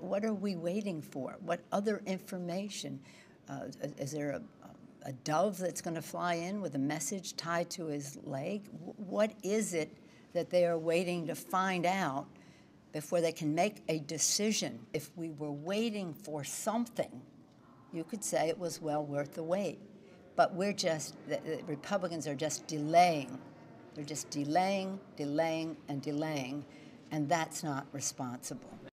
What are we waiting for? What other information? Uh, is there a, a dove that's going to fly in with a message tied to his leg? What is it that they are waiting to find out before they can make a decision? If we were waiting for something, you could say it was well worth the wait. But we're just, the, the Republicans are just delaying. They're just delaying, delaying, and delaying, and that's not responsible.